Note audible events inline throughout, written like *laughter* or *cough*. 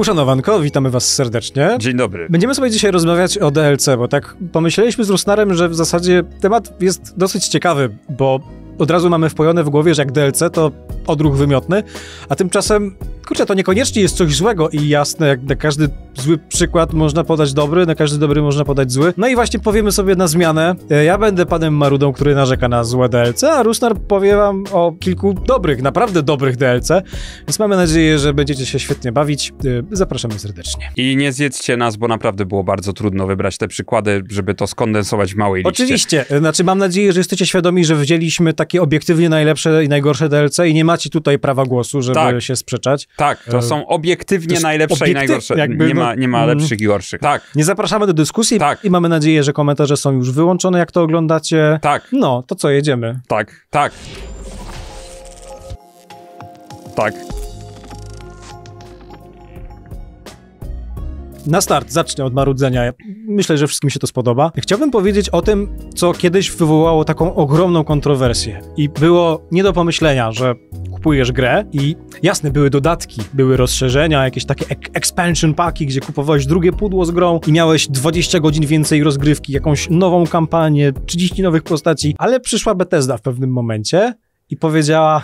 Uszanowanko, witamy was serdecznie. Dzień dobry. Będziemy sobie dzisiaj rozmawiać o DLC, bo tak pomyśleliśmy z Rusnarem, że w zasadzie temat jest dosyć ciekawy, bo od razu mamy wpojone w głowie, że jak DLC to odruch wymiotny, a tymczasem, kurczę, to niekoniecznie jest coś złego i jasne, jak na każdy zły przykład można podać dobry, na każdy dobry można podać zły. No i właśnie powiemy sobie na zmianę, e, ja będę panem Marudą, który narzeka na złe DLC, a Rusnar powie wam o kilku dobrych, naprawdę dobrych DLC, więc mamy nadzieję, że będziecie się świetnie bawić. E, zapraszamy serdecznie. I nie zjedzcie nas, bo naprawdę było bardzo trudno wybrać te przykłady, żeby to skondensować w małej liście. Oczywiście, znaczy mam nadzieję, że jesteście świadomi, że wzięliśmy takie obiektywnie najlepsze i najgorsze DLC i nie macie tutaj prawa głosu, żeby Tak. się sprzeczać. Tak, to E, są obiektywnie to najlepsze i obiektyw- najgorsze. jakby, nie, no, ma, nie ma mm. lepszych i gorszych. Tak, Nie zapraszamy do dyskusji Tak. i mamy nadzieję, że komentarze są już wyłączone, jak to oglądacie. tak, No, to co, jedziemy? tak, tak. Tak. Na start, zacznę od marudzenia. Myślę, że wszystkim się to spodoba. Chciałbym powiedzieć o tym, co kiedyś wywołało taką ogromną kontrowersję. I było nie do pomyślenia, że kupujesz grę i jasne, były dodatki, były rozszerzenia, jakieś takie expansion paki, gdzie kupowałeś drugie pudło z grą i miałeś 20 godzin więcej rozgrywki, jakąś nową kampanię, 30 nowych postaci, ale przyszła Bethesda w pewnym momencie i powiedziała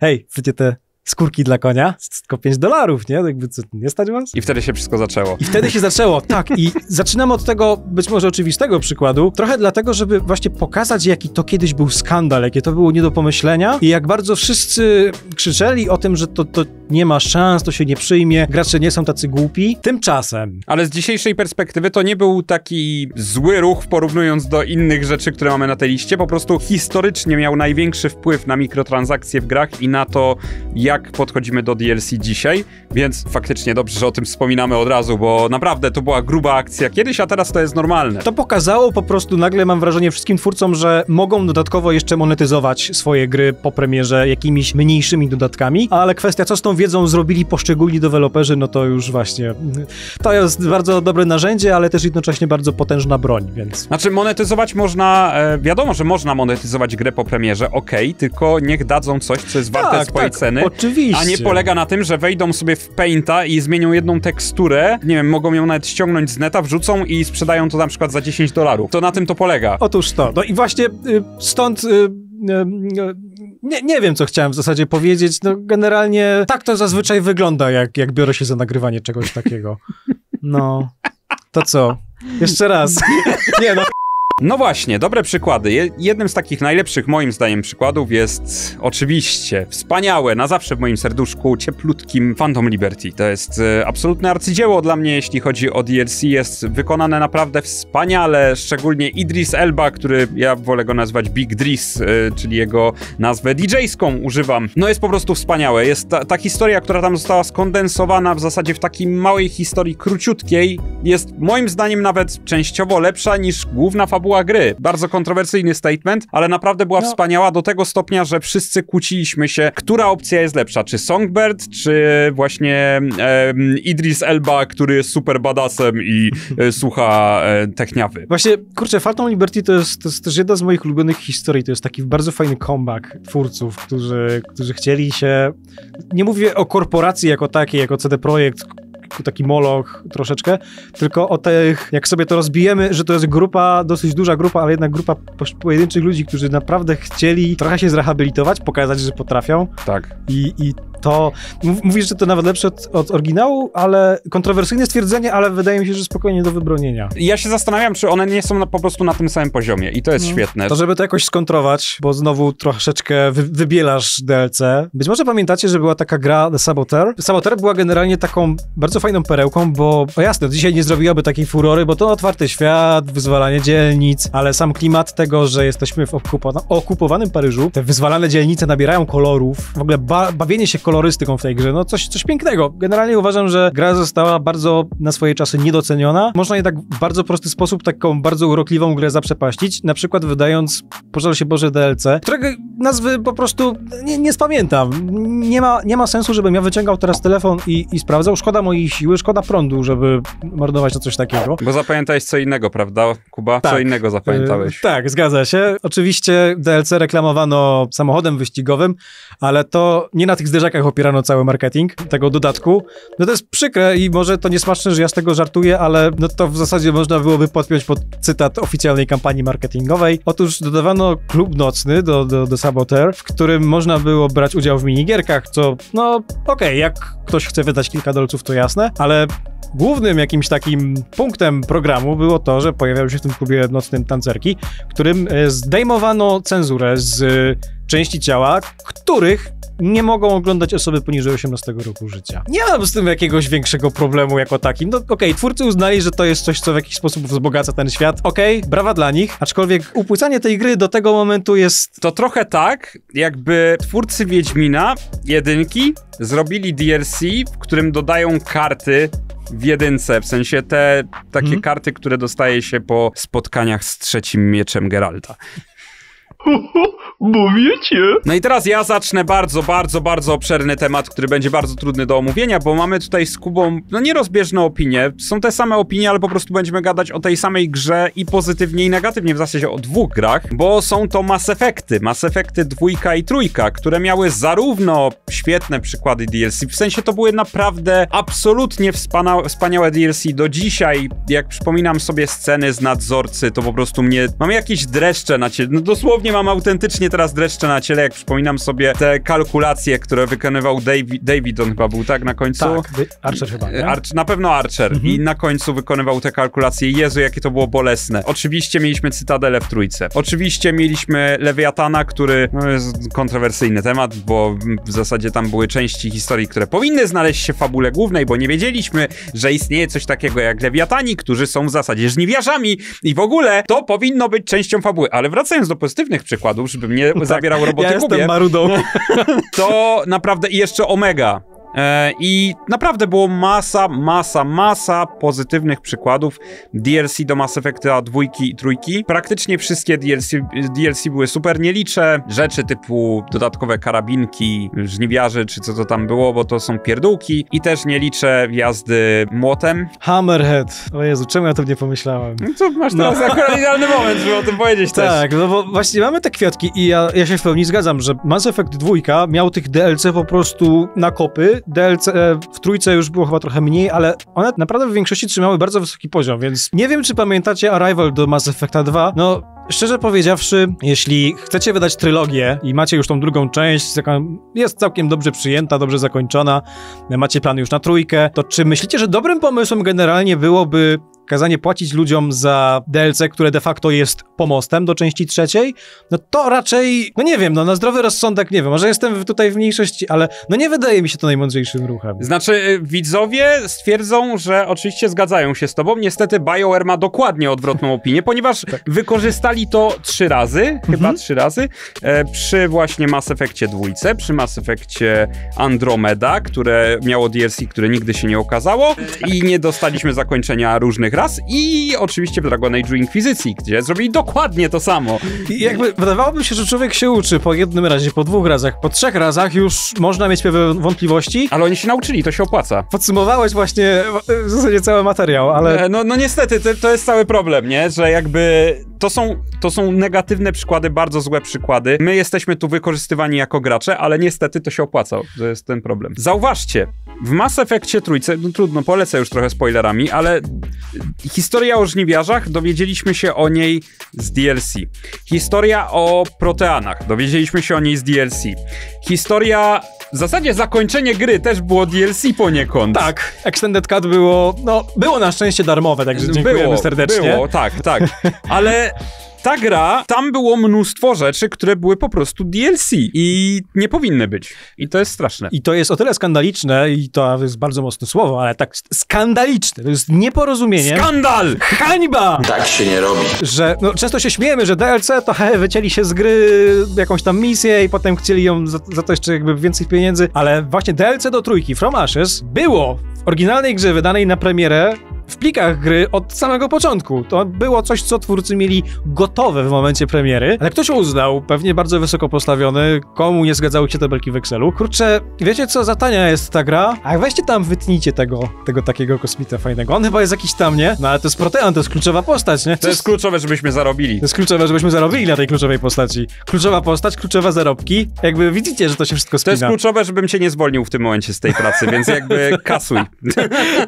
hej, chcecie te skórki dla konia? Tylko 5 dolarów, nie? Jakby co, nie stać was? I wtedy się wszystko zaczęło. I wtedy się zaczęło, tak. I zaczynamy od tego być może oczywistego przykładu, trochę dlatego, żeby właśnie pokazać, jaki to kiedyś był skandal, jakie to było nie do pomyślenia i jak bardzo wszyscy krzyczeli o tym, że to, to nie ma szans, to się nie przyjmie, gracze nie są tacy głupi. Tymczasem Ale z dzisiejszej perspektywy to nie był taki zły ruch porównując do innych rzeczy, które mamy na tej liście. Po prostu historycznie miał największy wpływ na mikrotransakcje w grach i na to, jak podchodzimy do DLC dzisiaj. Więc faktycznie dobrze, że o tym wspominamy od razu, bo naprawdę to była gruba akcja kiedyś, a teraz to jest normalne. to pokazało po prostu nagle, mam wrażenie, wszystkim twórcom, że mogą dodatkowo jeszcze monetyzować swoje gry po premierze jakimiś mniejszymi dodatkami, ale kwestia, co z tą wiedzą zrobili poszczególni deweloperzy, no to już właśnie to jest bardzo dobre narzędzie, ale też jednocześnie bardzo potężna broń, więc Znaczy, monetyzować można, e, wiadomo, że można monetyzować grę po premierze, okej, tylko niech dadzą coś, co jest warte swojej ceny. oczywiście. A nie polega na tym, że wejdą sobie w Painta i zmienią jedną teksturę, nie wiem, mogą ją nawet ściągnąć z neta, wrzucą i sprzedają to na przykład za 10 dolarów. To na tym to polega. Otóż to. No i właśnie y, stąd... Y, y, nie, nie wiem, co chciałem w zasadzie powiedzieć. No, generalnie tak to zazwyczaj wygląda, jak, jak biorę się za nagrywanie czegoś takiego. No, to co? Jeszcze raz. *laughs* Nie no, No właśnie, dobre przykłady. Je- Jednym z takich najlepszych moim zdaniem przykładów jest oczywiście wspaniałe, na zawsze w moim serduszku, cieplutkim Phantom Liberty. To jest e, absolutne arcydzieło dla mnie, jeśli chodzi o DLC. Jest wykonane naprawdę wspaniale, szczególnie Idris Elba, który ja wolę go nazywać Big Dris, e, czyli jego nazwę DJ-ską używam. No jest po prostu wspaniałe. Jest ta, ta historia, która tam została skondensowana w zasadzie w takiej małej historii króciutkiej, jest moim zdaniem nawet częściowo lepsza niż główna fabuła gry. Bardzo kontrowersyjny statement, ale naprawdę była No. wspaniała do tego stopnia, że wszyscy kłóciliśmy się, która opcja jest lepsza, czy Songbird, czy właśnie Idris Elba, który jest super badassem i e, *laughs* słucha e, techniawy. Właśnie, kurczę, Phantom Liberty to jest, to jest też jedna z moich ulubionych historii. To jest taki bardzo fajny comeback twórców, którzy, którzy chcieli się. Nie mówię o korporacji jako takiej, jako CD Projekt, taki moloch troszeczkę, tylko o tych, jak sobie to rozbijemy, że to jest grupa, dosyć duża grupa, ale jednak grupa pojedynczych ludzi, którzy naprawdę chcieli trochę się zrehabilitować, pokazać, że potrafią Tak. i, i to, mów- mówisz, że to nawet lepsze od, od oryginału, ale kontrowersyjne stwierdzenie, ale wydaje mi się, że spokojnie do wybronienia. I Ja się zastanawiam, czy one nie są na, po prostu na tym samym poziomie i to jest No. świetne. To żeby to jakoś skontrować, bo znowu troszeczkę wy, wybielasz DLC. Być może pamiętacie, że była taka gra The Saboteur. Saboteur była generalnie taką bardzo fajną perełką, bo o jasne, dzisiaj nie zrobiłaby takiej furory, bo to otwarty świat, wyzwalanie dzielnic, ale sam klimat tego, że jesteśmy w okupowa- okupowanym Paryżu, te wyzwalane dzielnice nabierają kolorów, w ogóle ba bawienie się kolorystyką w tej grze, no coś, coś pięknego. Generalnie uważam, że gra została bardzo na swoje czasy niedoceniona. Można jednak w bardzo prosty sposób taką bardzo urokliwą grę zaprzepaścić, na przykład wydając, pożal się Boże, DLC, którego nazwy po prostu nie, nie spamiętam. Nie ma, nie ma sensu, żebym ja wyciągał teraz telefon i, i sprawdzał. Szkoda moich siły, szkoda prądu, żeby marnować na coś takiego. Bo zapamiętałeś co innego, prawda, Kuba? Tak. Co innego zapamiętałeś. Yy, tak, zgadza się. Oczywiście DLC reklamowano samochodem wyścigowym, ale to nie na tych zderzakach opierano cały marketing tego dodatku. No to jest przykre i może to niesmaczne, że ja z tego żartuję, ale no to w zasadzie można byłoby podpiąć pod cytat oficjalnej kampanii marketingowej. Otóż dodawano klub nocny do, do, do Saboteur, w którym można było brać udział w minigierkach, co no okej, okay, jak ktoś chce wydać kilka dolców, to jasne, ale głównym jakimś takim punktem programu było to, że pojawiały się w tym klubie nocnym tancerki, którym e, zdejmowano cenzurę z części ciała, których nie mogą oglądać osoby poniżej 18 roku życia. Nie mam z tym jakiegoś większego problemu jako takim. No okej, okay, twórcy uznali, że to jest coś, co w jakiś sposób wzbogaca ten świat. Okej, okay, brawa dla nich, aczkolwiek upłycanie tej gry do tego momentu jest... To trochę tak, jakby twórcy Wiedźmina jedynki zrobili DLC, w którym dodają karty w jedynce, w sensie te takie hmm. karty, które dostaje się po spotkaniach z trzecim mieczem Geralta. *laughs* Bo wiecie. No i teraz ja zacznę bardzo, bardzo, bardzo obszerny temat, który będzie bardzo trudny do omówienia, bo mamy tutaj z Kubą, no nierozbieżne opinie. Są te same opinie, ale po prostu będziemy gadać o tej samej grze i pozytywnie i negatywnie, w zasadzie o dwóch grach, bo są to Mass Effecty. Mass Effecty dwójka i trójka, które miały zarówno świetne przykłady DLC, w sensie to były naprawdę absolutnie wspaniałe DLC. Do dzisiaj, jak przypominam sobie sceny z nadzorcy, to po prostu mnie, mam jakieś dreszcze na ciele, no dosłownie mam autentycznie teraz dreszcze na ciele, jak przypominam sobie te kalkulacje, które wykonywał David, David on chyba był, tak, na końcu? Tak, Archer chyba, nie? Arch, na pewno Archer. Mhm. I na końcu wykonywał te kalkulacje. Jezu, jakie to było bolesne. Oczywiście mieliśmy Cytadelę w trójce. Oczywiście mieliśmy Lewiatana, który no, jest kontrowersyjny temat, bo w zasadzie tam były części historii, które powinny znaleźć się w fabule głównej, bo nie wiedzieliśmy, że istnieje coś takiego jak Lewiatani, którzy są w zasadzie żniwiarzami i w ogóle to powinno być częścią fabuły. Ale wracając do pozytywnych przykładów, żeby mnie tak, zabierał roboty ja Kubie, jestem marudą. *laughs* to naprawdę i jeszcze Omega I naprawdę było masa, masa, masa pozytywnych przykładów DLC do Mass Effecta dwójki i trójki. Praktycznie wszystkie DLC, DLC były super. Nie liczę rzeczy typu dodatkowe karabinki, żniwiarzy, czy co to tam było, bo to są pierdółki. I też nie liczę jazdy młotem. Hammerhead. O Jezu, czemu ja to nie pomyślałem? No to masz teraz no. akurat idealny moment, żeby o tym powiedzieć tak, też. Tak, no bo właśnie mamy te kwiatki i ja, ja się w pełni zgadzam, że Mass Effect dwójka miał tych DLC po prostu na kopy, DLC e, w trójce już było chyba trochę mniej, ale one naprawdę w większości trzymały bardzo wysoki poziom, więc nie wiem, czy pamiętacie Arrival do Mass Effecta 2. No, Szczerze powiedziawszy, jeśli chcecie wydać trylogię i macie już tą drugą część, jest całkiem dobrze przyjęta, dobrze zakończona, macie plany już na trójkę, to czy myślicie, że dobrym pomysłem generalnie byłoby kazanie płacić ludziom za DLC, które de facto jest pomostem do części trzeciej, no to raczej, no nie wiem, no na zdrowy rozsądek nie wiem, może jestem tutaj w mniejszości, ale no nie wydaje mi się to najmądrzejszym ruchem. Znaczy, y, widzowie stwierdzą, że oczywiście zgadzają się z tobą, niestety BioWare ma dokładnie odwrotną *laughs* opinię, ponieważ tak. wykorzystali to trzy razy, mhm. chyba trzy razy, e, przy właśnie Mass Effectie dwójce, przy Mass Effectie Andromeda, które miało DLC, które nigdy się nie okazało i nie dostaliśmy zakończenia różnych raz i oczywiście w Dragon Age Inkwizycji, gdzie zrobili dokładnie to samo. I jakby wydawałoby się, że człowiek się uczy po jednym razie, po dwóch razach, po trzech razach już można mieć pewne wątpliwości. Ale oni się nauczyli, to się opłaca. Podsumowałeś właśnie w zasadzie cały materiał, ale... E, no, no niestety, to, to jest cały problem, nie? Że jakby to są, to są negatywne przykłady, bardzo złe przykłady. My jesteśmy tu wykorzystywani jako gracze, ale niestety to się opłaca. To jest ten problem. Zauważcie, w Mass Effectie trójce, no trudno, polecę już trochę spoilerami, ale historia o żniwiarzach, dowiedzieliśmy się o niej z DLC. Historia o proteanach, dowiedzieliśmy się o niej z DLC. Historia, w zasadzie zakończenie gry też było DLC poniekąd. Tak, Extended Cut było, no, było na szczęście darmowe, także dziękujemy było, serdecznie. Było, tak, tak. Ale ta gra, tam było mnóstwo rzeczy, które były po prostu DLC i nie powinny być. I to jest straszne. I to jest o tyle skandaliczne, i to jest bardzo mocne słowo, ale tak skandaliczne, to jest nieporozumienie. Skandal! Hańba! Tak się nie robi. Że, no, często się śmiejemy, że DLC to he, wycięli się z gry jakąś tam misję i potem chcieli ją za, za to jeszcze jakby więcej pieniędzy, ale właśnie DLC do trójki From Ashes było w oryginalnej grze wydanej na premierę w plikach gry od samego początku. To było coś, co twórcy mieli gotowe w momencie premiery, ale ktoś uznał, pewnie bardzo wysoko postawiony, komu nie zgadzały się te belki w Excelu. Kurczę, wiecie co, za tania jest ta gra? A weźcie tam, wytnijcie tego, tego takiego kosmita fajnego. On chyba jest jakiś tam, nie? No ale to jest Protean, to jest kluczowa postać, nie? To jest kluczowe, żebyśmy zarobili. To jest kluczowe, żebyśmy zarobili na tej kluczowej postaci. Kluczowa postać, kluczowe zarobki. Jakby widzicie, że to się wszystko To spina. jest kluczowe, żebym cię nie zwolnił w tym momencie z tej pracy, więc jakby *laughs* kasuj.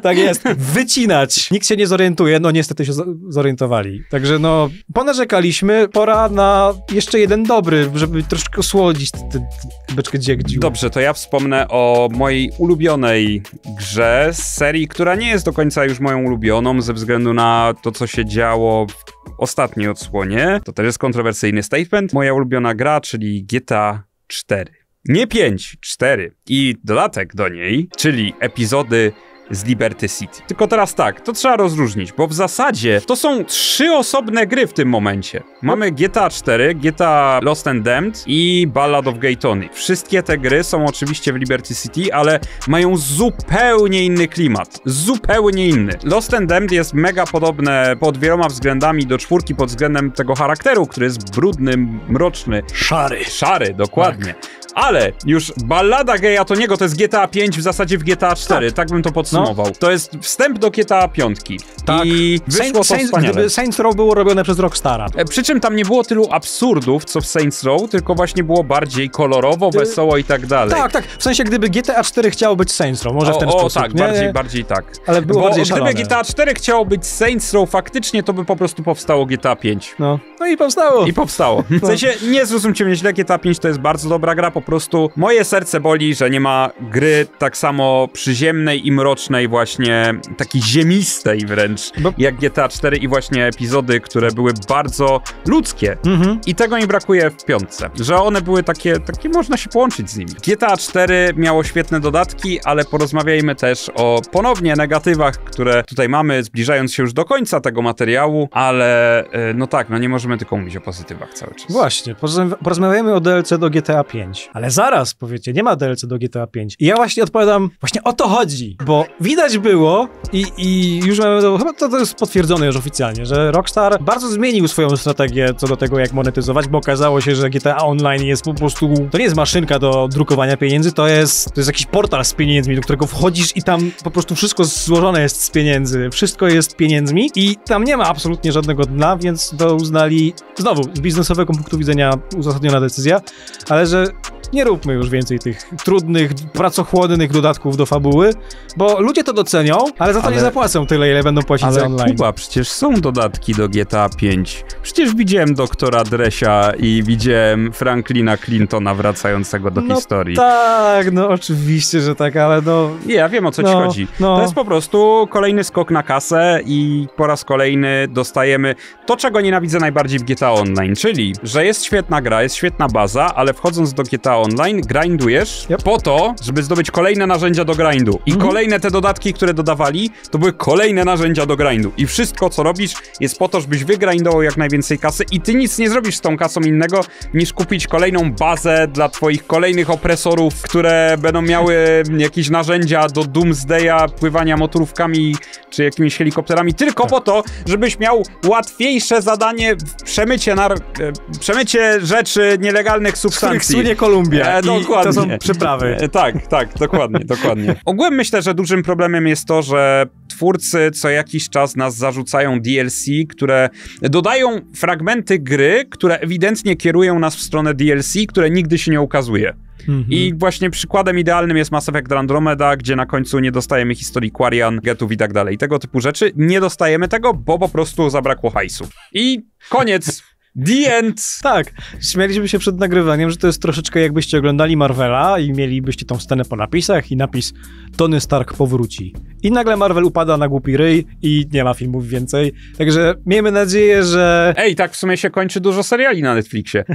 tak jest. Wycinać. Nikt się nie zorientuje. No niestety się zorientowali. Także no, ponarzekaliśmy. Pora na jeszcze jeden dobry, żeby troszkę osłodzić tę beczkę dziegdziu. Dobrze, to ja wspomnę o mojej ulubionej grze z serii, która nie jest do końca już moją ulubioną ze względu na to, co się działo w ostatniej odsłonie. To też jest kontrowersyjny statement. Moja ulubiona gra, czyli GTA 4. Nie 5, 4. I dodatek do niej, czyli epizody z Liberty City. Tylko teraz tak, to trzeba rozróżnić, bo w zasadzie to są trzy osobne gry w tym momencie. Mamy GTA 4, GTA Lost and Damned i Ballad of Gay Tony. Wszystkie te gry są oczywiście w Liberty City, ale mają zupełnie inny klimat. Zupełnie inny. Lost and Damned jest mega podobne pod wieloma względami do czwórki pod względem tego charakteru, który jest brudny, mroczny, Szary. Szary, dokładnie. Ale już ballada geja to niego to jest GTA 5 w zasadzie w GTA 4, tak, bym to podsumował. To jest wstęp do GTA 5. Tak. I wyszło Saint, to Saints, gdyby Saints Row było robione przez Rockstara. E, Przy czym tam nie było tylu absurdów, co w Saints Row, tylko właśnie było bardziej kolorowo, wesoło i tak dalej. Tak, tak. W sensie, gdyby GTA 4 chciało być Saints Row, może w ten o, o sposób. tak, nie? bardziej, bardziej tak. Ale było Bo bardziej gdyby szalone. GTA 4 chciało być Saints Row faktycznie, to by po prostu powstało GTA 5. No. no i powstało. I powstało. *laughs* W sensie, nie zrozumcie mnie źle, GTA 5 to jest bardzo dobra gra, po prostu moje serce boli, że nie ma gry tak samo przyziemnej i mrocznej, właśnie takiej ziemistej wręcz, Bo- jak GTA 4 i właśnie epizody, które były bardzo ludzkie. Mhm. I tego mi brakuje w piątce, że one były takie, takie można się połączyć z nimi. GTA 4 miało świetne dodatki, ale porozmawiajmy też o ponownie negatywach, które tutaj mamy, zbliżając się już do końca tego materiału, ale e, no tak, no nie możemy tylko mówić o pozytywach cały czas. Właśnie, porozmawia- porozmawiamy o DLC do GTA 5. Ale zaraz, powiecie, nie ma DLC do GTA 5. I ja właśnie odpowiadam, właśnie o to chodzi, bo widać było i, i już mamy, to, to, to jest potwierdzone już oficjalnie, że Rockstar bardzo zmienił swoją strategię co do tego, jak monetyzować, bo okazało się, że GTA Online jest po prostu, to nie jest maszynka do drukowania pieniędzy, to jest, to jest jakiś portal z pieniędzmi, do którego wchodzisz i tam po prostu wszystko złożone jest z pieniędzy, wszystko jest pieniędzmi i tam nie ma absolutnie żadnego dna, więc to uznali, znowu, z biznesowego punktu widzenia uzasadniona decyzja, ale że nie róbmy już więcej tych trudnych, pracochłonnych dodatków do fabuły, bo ludzie to docenią, ale za to Ale- nie zapłacą tyle, ile będą płacić za Ale online. Kuba, przecież są dodatki do GTA 5. Przecież widziałem doktora Dresia i widziałem Franklina Clintona wracającego do no historii. tak, no oczywiście, że tak, ale no... Nie, ja wiem o co ci No, chodzi. no. To jest po prostu kolejny skok na kasę i po raz kolejny dostajemy to, czego nienawidzę najbardziej w GTA Online, czyli, że jest świetna gra, jest świetna baza, ale wchodząc do GTA Online, grindujesz Yep. po to, żeby zdobyć kolejne narzędzia do grindu. I Mhm. kolejne te dodatki, które dodawali, to były kolejne narzędzia do grindu. I wszystko, co robisz, jest po to, żebyś wygrindował jak najwięcej kasy i ty nic nie zrobisz z tą kasą innego, niż kupić kolejną bazę dla twoich kolejnych opresorów, które będą miały jakieś narzędzia do Doomsdaya, pływania motorówkami czy jakimiś helikopterami, tylko po to, żebyś miał łatwiejsze zadanie w przemycie, nar- e, przemycie rzeczy, nielegalnych substancji. słynie Kolumbia E, dokładnie. to są przyprawy. E, tak, tak, dokładnie, dokładnie. Ogółem myślę, że dużym problemem jest to, że twórcy co jakiś czas nas zarzucają DLC, które dodają fragmenty gry, które ewidentnie kierują nas w stronę DLC, które nigdy się nie ukazuje. Mhm. I właśnie przykładem idealnym jest Mass Effect Andromeda, gdzie na końcu nie dostajemy historii Quarian, Getów i tak dalej. Tego typu rzeczy. Nie dostajemy tego, bo po prostu zabrakło hajsu. I koniec. The end. Tak, śmialiśmy się przed nagrywaniem, że to jest troszeczkę jakbyście oglądali Marvela i mielibyście tą scenę po napisach i napis Tony Stark powróci. I nagle Marvel upada na głupi ryj i nie ma filmów więcej. Także miejmy nadzieję, że... Ej, tak w sumie się kończy dużo seriali na Netflixie. *laughs*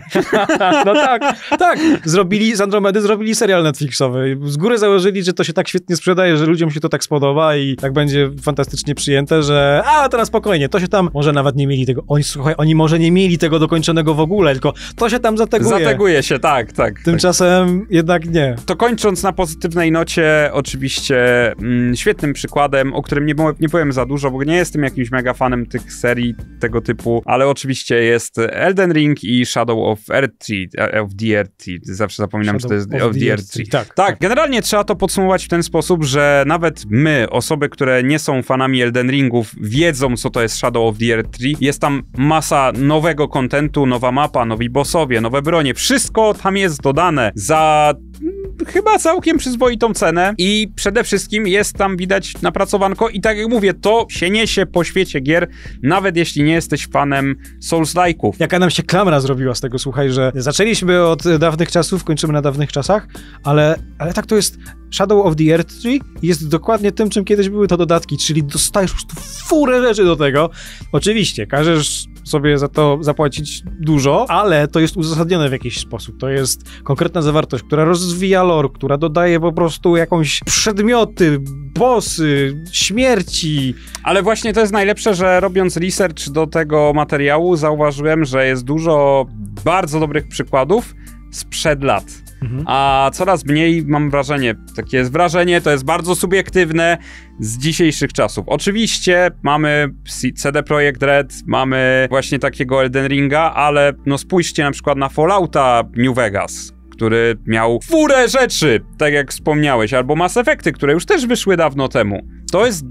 No tak, tak. Zrobili, z Andromedy zrobili serial Netflixowy. Z góry założyli, że to się tak świetnie sprzedaje, że ludziom się to tak spodoba i tak będzie fantastycznie przyjęte, że a, teraz spokojnie, to się tam... Może nawet nie mieli tego... Oni, słuchaj, oni może nie mieli tego tego dokończonego w ogóle, tylko to się tam zateguje. Zateguje się, tak, tak. Tymczasem tak. jednak nie. To kończąc na pozytywnej nocie, oczywiście mm, świetnym przykładem, o którym nie, nie powiem za dużo, bo nie jestem jakimś mega fanem tych serii tego typu, ale oczywiście jest Elden Ring i Shadow of e, of Tree. Zawsze zapominam, Shadow że to jest of, of Tree. Tak, tak, tak, generalnie trzeba to podsumować w ten sposób, że nawet my, osoby, które nie są fanami Elden Ringów, wiedzą, co to jest Shadow of Tree. Jest tam masa nowego kontentu, nowa mapa, nowi bossowie, nowe bronie. Wszystko tam jest dodane za chyba całkiem przyzwoitą cenę i przede wszystkim jest tam widać napracowanko i tak jak mówię, to się niesie po świecie gier, nawet jeśli nie jesteś fanem Souls-like'ów. Jaka nam się klamra zrobiła z tego, słuchaj, że zaczęliśmy od dawnych czasów, kończymy na dawnych czasach, ale, ale tak to jest Shadow of the Earth Tree jest dokładnie tym, czym kiedyś były to dodatki, czyli dostajesz po prostu furę rzeczy do tego. Oczywiście, każesz sobie za to zapłacić dużo, ale to jest uzasadnione w jakiś sposób. To jest konkretna zawartość, która rozwija lore, która dodaje po prostu jakąś przedmioty, bossy, śmierci. Ale właśnie to jest najlepsze, że robiąc research do tego materiału zauważyłem, że jest dużo bardzo dobrych przykładów sprzed lat Mhm. A coraz mniej mam wrażenie, takie jest wrażenie, to jest bardzo subiektywne z dzisiejszych czasów. Oczywiście mamy CD Projekt Red, mamy właśnie takiego Elden Ringa, ale no spójrzcie na przykład na Fallouta New Vegas, który miał furę rzeczy, tak jak wspomniałeś, albo Mass Effecty, które już też wyszły dawno temu. To jest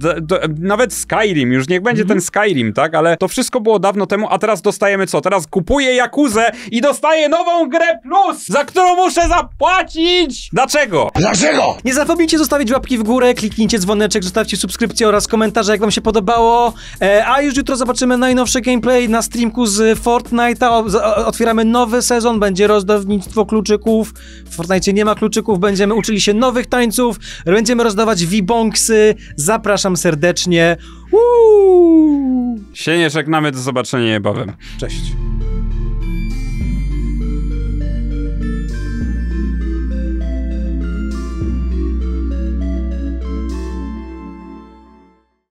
nawet Skyrim, już niech będzie mm-hmm. ten Skyrim, tak? Ale to wszystko było dawno temu, a teraz dostajemy co? Teraz kupuję Jakuzę i dostaję nową grę plus, za którą muszę zapłacić! Dlaczego? Dlaczego? Nie zapomnijcie zostawić łapki w górę, kliknijcie dzwoneczek, zostawcie subskrypcję oraz komentarze, jak wam się podobało. E, a już jutro zobaczymy najnowszy gameplay na streamku z Fortnite'a. Otwieramy nowy sezon, będzie rozdawnictwo kluczyków. W Fortnite nie ma kluczyków, będziemy uczyli się nowych tańców, będziemy rozdawać V-bonksy, Zapraszam serdecznie. Uuu. Się nie żegnamy, do zobaczenia niebawem. Cześć.